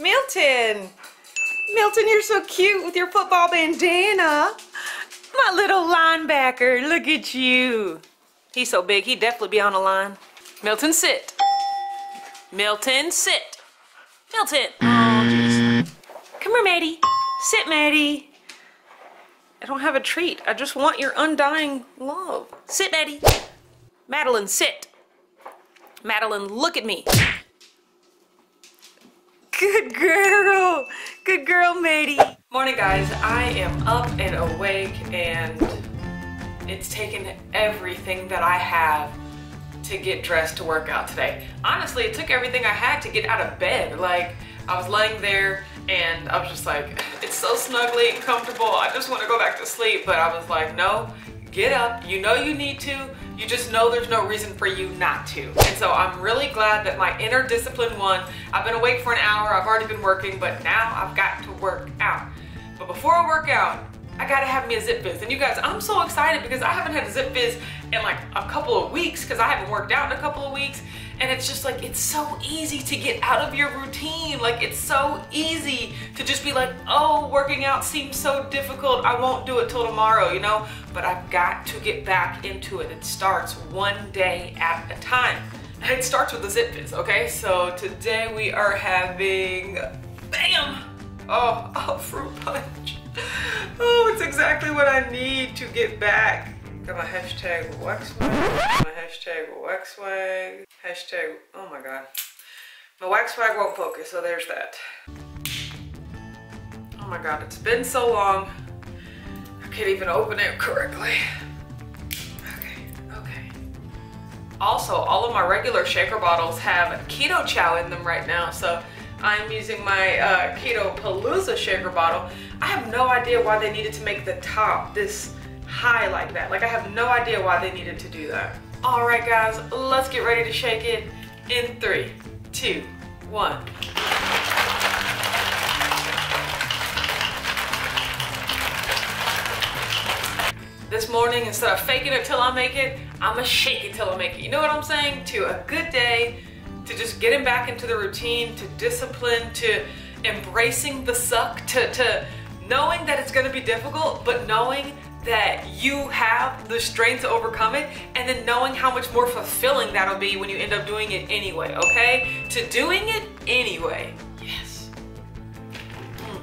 Milton. Milton, you're so cute with your football bandana. My little linebacker, look at you. He's so big, he'd definitely be on the line. Milton, sit. Milton, sit. Milton. Oh, jeez. Come here, Maddie. Sit, Maddie. I don't have a treat. I just want your undying love. Sit, Maddie. Madeline, sit. Madeline, look at me. Good girl. Good girl, Maddie. Morning, guys. I am up and awake, and it's taken everything that I have to get dressed to work out today. Honestly, it took everything I had to get out of bed. Like, I was laying there and I was just like, it's so snuggly and comfortable. I just want to go back to sleep. But I was like, no, get up. You know you need to. You just know there's no reason for you not to. And so I'm really glad that my inner discipline won. I've been awake for an hour. I've already been working, but now I've got to work out. But before I work out, I gotta have me a ZipFizz. And you guys, I'm so excited because I haven't had a ZipFizz in like a couple of weeks because I haven't worked out in a couple of weeks. And it's just like, it's so easy to get out of your routine. Like it's so easy to just be like, oh, working out seems so difficult. I won't do it till tomorrow, you know? But I've got to get back into it. It starts one day at a time. And it starts with the ZipFizz, okay? So today we are having, bam! Oh, oh, fruit punch. Oh, it's exactly what I need to get back. Got my hashtag my hashtag waxwag, hashtag, oh my god. My waxwag won't focus, so there's that. Oh my god, it's been so long. I can't even open it correctly. Okay, okay. Also, all of my regular shaker bottles have keto chow in them right now, so I'm using my uh, Keto Palooza shaker bottle. I have no idea why they needed to make the top this high like that. Like I have no idea why they needed to do that. All right guys, let's get ready to shake it in three, two, one. This morning, instead of faking it till I make it, I'ma shake it till I make it. You know what I'm saying? To a good day, to just getting back into the routine, to discipline, to embracing the suck, to, to knowing that it's gonna be difficult, but knowing that you have the strength to overcome it, and then knowing how much more fulfilling that'll be when you end up doing it anyway, okay? To doing it anyway. Yes. Mm.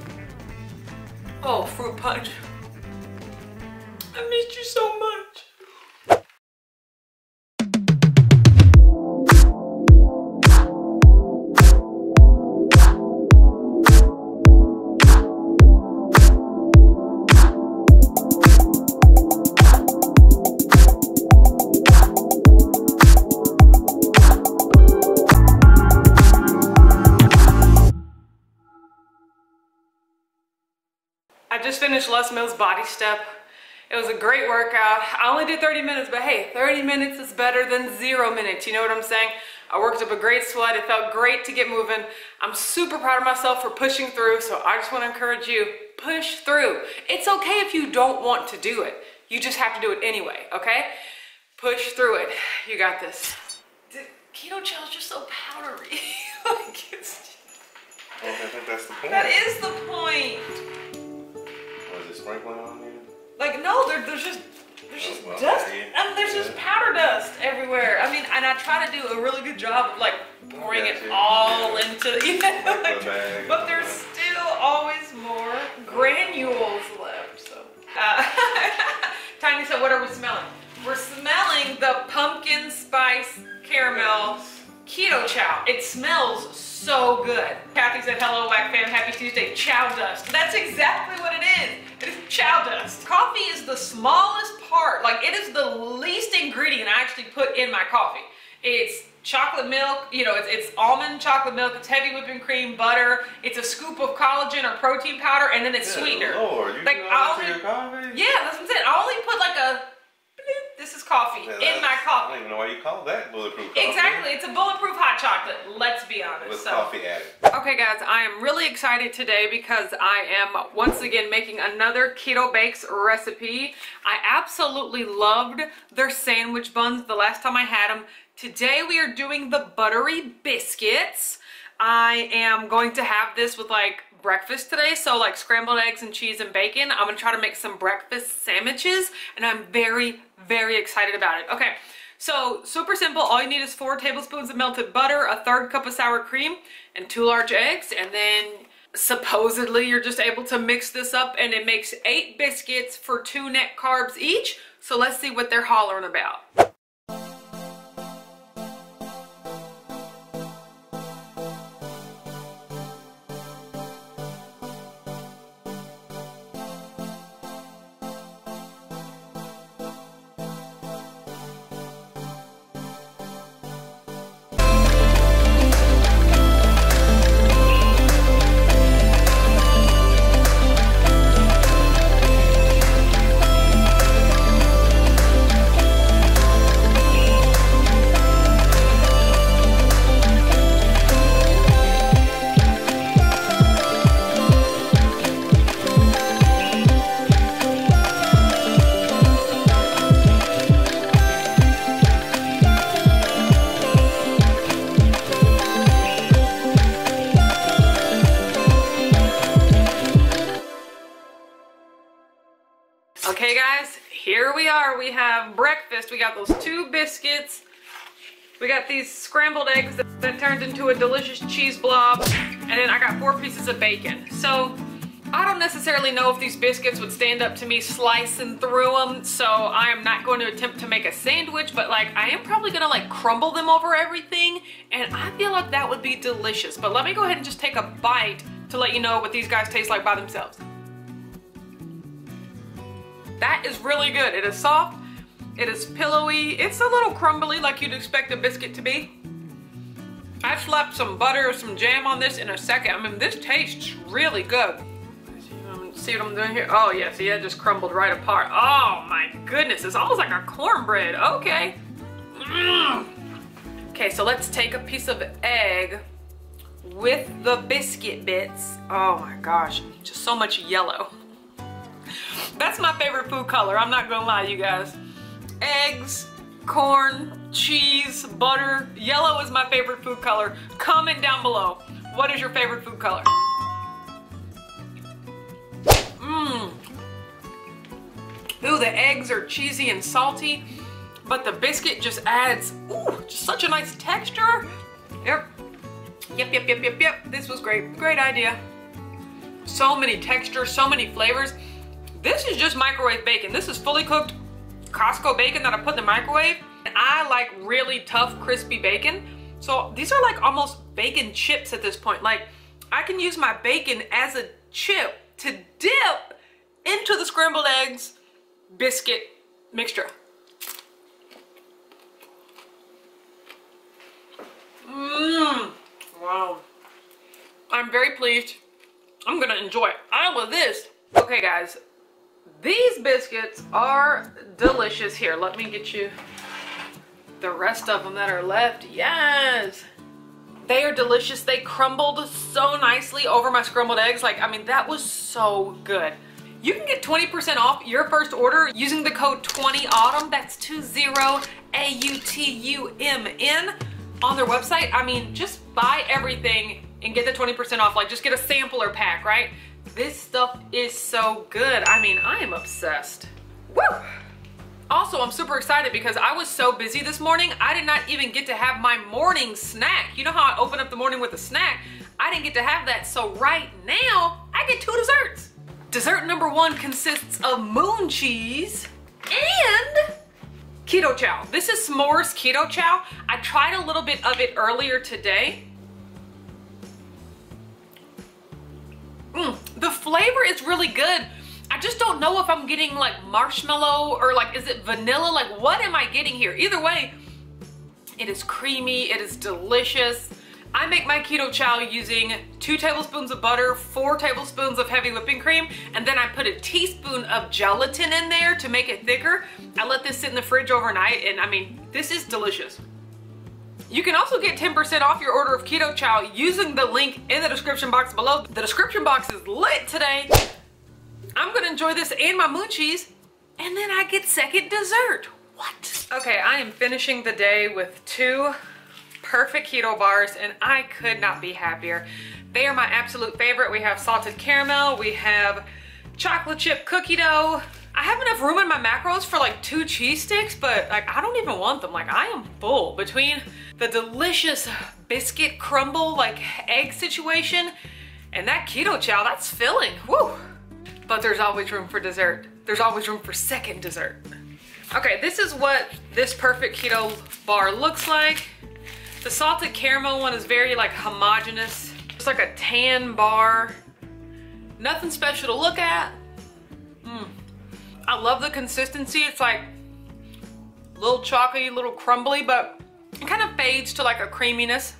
Oh, fruit punch. I missed you so much. Finished Les Mills Body Step. It was a great workout. I only did 30 minutes, but hey, 30 minutes is better than zero minutes. You know what I'm saying? I worked up a great sweat. It felt great to get moving. I'm super proud of myself for pushing through, so I just want to encourage you, push through. It's okay if you don't want to do it. You just have to do it anyway, okay? Push through it. You got this. The keto chow is just so powdery. like it's, I think that's the point. that is the point. Sprinkling on you? Like no, there, there's just there's just Well, dust. yeah. I mean, there's just powder dust everywhere. I mean, and I try to do a really good job of like pouring it all into, you know, Like the bag. but there's still always more granules left. So, uh, Tiny said, "What are we smelling? We're smelling the pumpkin spice caramel keto chow. It smells so good." Kathy said, "Hello, Whack fam. Happy Tuesday. Chow dust. That's exactly what it is. Chow dust. Coffee is the smallest part. Like it is the least ingredient I actually put in my coffee. It's chocolate milk, you know, it's, it's almond chocolate milk, it's heavy whipping cream, butter, it's a scoop of collagen or protein powder, and then it's Good sweetener. Lord, you Like, I only- to your coffee? Yeah, that's what I'm saying. I only put like a, bloop, this is coffee Yeah, in my coffee. Don't even know why you call that bulletproof coffee. Exactly, it's a bulletproof hot chocolate, let's be honest. With so. coffee added. Okay guys, I am really excited today because I am once again making another Keto Bakes recipe. I absolutely loved their sandwich buns the last time I had them. Today we are doing the buttery biscuits. I am going to have this with like breakfast today. So like scrambled eggs and cheese and bacon. I'm gonna try to make some breakfast sandwiches and I'm very, very excited about it. Okay, so super simple. All you need is four tablespoons of melted butter, a third cup of sour cream, and two large eggs. And then supposedly you're just able to mix this up and it makes eight biscuits for two net carbs each. So let's see what they're hollering about. Here we are. We have breakfast. We got those two biscuits. We got these scrambled eggs that, that turned into a delicious cheese blob. And then I got four pieces of bacon. So I don't necessarily know if these biscuits would stand up to me slicing through them. So I am not going to attempt to make a sandwich, but like I am probably gonna like crumble them over everything. And I feel like that would be delicious. But let me go ahead and just take a bite to let you know what these guys taste like by themselves. That is really good. It is soft. It is pillowy. It's a little crumbly like you'd expect a biscuit to be. I slapped some butter or some jam on this in a second. I mean, this tastes really good. See what I'm doing here? Oh yeah, see that just crumbled right apart. Oh my goodness, it's almost like a cornbread. Okay. Mm. Okay, so let's take a piece of egg with the biscuit bits. Oh my gosh, just so much yellow. That's my favorite food color, I'm not gonna lie, you guys. Eggs, corn, cheese, butter. Yellow is my favorite food color. Comment down below. What is your favorite food color? Mmm. Ooh, the eggs are cheesy and salty, but the biscuit just adds, ooh, just such a nice texture. Yep. Yep, yep, yep, yep, yep. This was great. Great idea. So many textures, so many flavors. This is just microwave bacon. This is fully cooked Costco bacon that I put in the microwave. And I like really tough, crispy bacon. So these are like almost bacon chips at this point. Like I can use my bacon as a chip to dip into the scrambled eggs biscuit mixture. Mmm. Wow. I'm very pleased. I'm gonna enjoy all of this. Okay guys, these biscuits are delicious. Here, let me get you the rest of them that are left. Yes. They are delicious. They crumbled so nicely over my scrambled eggs. Like, I mean, that was so good. You can get 20% off your first order using the code 20AUTUMN. That's 20-A-U-T-U-M-N on their website. I mean, just buy everything and get the 20% off. Like, just get a sampler pack, right? This stuff is so good. I mean, I am obsessed. Woo! Also, I'm super excited because I was so busy this morning, I did not even get to have my morning snack. You know how I open up the morning with a snack? I didn't get to have that, so right now, I get two desserts. Dessert number one consists of moon cheese and keto chow. This is s'mores keto chow. I tried a little bit of it earlier today. Mm, the flavor is really good. I just don't know if I'm getting like marshmallow or like, is it vanilla? Like what am I getting here? Either way, it is creamy, it is delicious. I make my keto chow using two tablespoons of butter, four tablespoons of heavy whipping cream, and then I put a teaspoon of gelatin in there to make it thicker. I let this sit in the fridge overnight, and I mean, this is delicious. You can also get 10% off your order of keto chow using the link in the description box below. The description box is lit today. I'm gonna enjoy this and my moon cheese, and then I get second dessert. What? Okay, I am finishing the day with two perfect keto bars and I could not be happier. They are my absolute favorite. We have salted caramel, we have chocolate chip cookie dough. I have enough room in my macros for like two cheese sticks, but like I don't even want them. Like I am full between the delicious biscuit crumble like egg situation and that keto chow, that's filling, woo. But there's always room for dessert. There's always room for second dessert. Okay, this is what this perfect keto bar looks like. The salted caramel one is very like homogenous. It's like a tan bar. Nothing special to look at. I love the consistency. It's like a little chalky, a little crumbly, but it kind of fades to like a creaminess.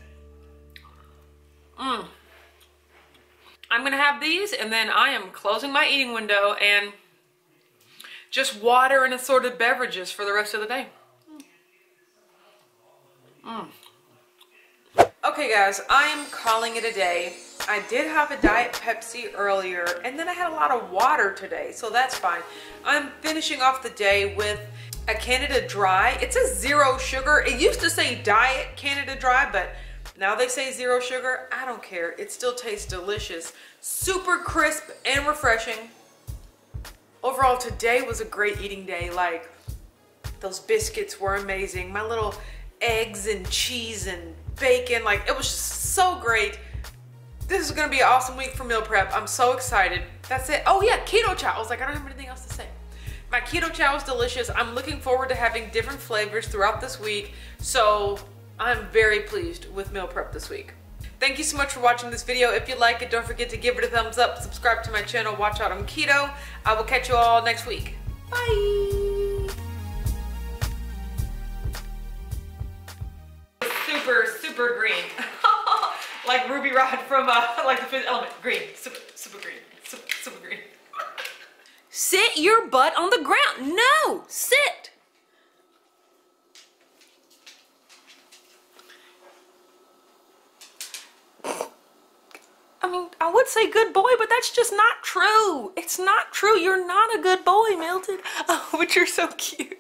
Mmm. I'm gonna have these and then I am closing my eating window and just water and assorted beverages for the rest of the day. Mm. Okay guys, I am calling it a day. I did have a Diet Pepsi earlier and then I had a lot of water today, so that's fine. I'm finishing off the day with a Canada Dry. It says zero sugar. It used to say Diet Canada Dry, but now they say zero sugar. I don't care. It still tastes delicious. Super crisp and refreshing. Overall, today was a great eating day. Like, those biscuits were amazing. My little eggs and cheese and bacon, like, it was just so great. This is gonna be an awesome week for meal prep. I'm so excited. That's it. Oh yeah, keto chow. I was like, I don't have anything else to say. My keto chow is delicious. I'm looking forward to having different flavors throughout this week. So I'm very pleased with meal prep this week. Thank you so much for watching this video. If you like it, don't forget to give it a thumbs up, subscribe to my channel, Watch Autumn Keto. I will catch you all next week. Bye! Super, super green. like Ruby Rhod from uh, like the fifth element. Green, super, super green, super, super green. Sit your butt on the ground. No, sit. I mean, I would say good boy, but that's just not true. It's not true. You're not a good boy, Milton. Oh, but you're so cute.